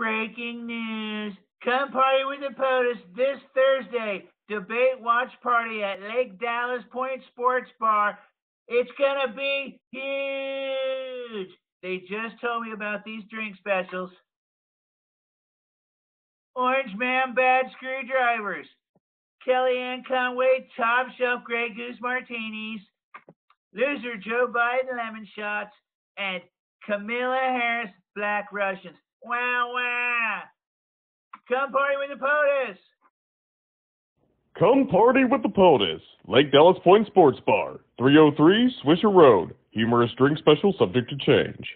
Breaking news. Come party with the POTUS this Thursday. Debate watch party at Lake Dallas Point Sports Bar. It's gonna be huge. They just told me about these drink specials. Orange Man Bad Screwdrivers. Kellyanne Conway Top Shelf Grey Goose Martinis. Loser Joe Biden Lemon Shots. And Kamala Harris Black Russians. Wow, wow. Come party with the POTUS. Come party with the POTUS. Lake Dallas Point Sports Bar, 303 Swisher Road. Humorous drink special subject to change.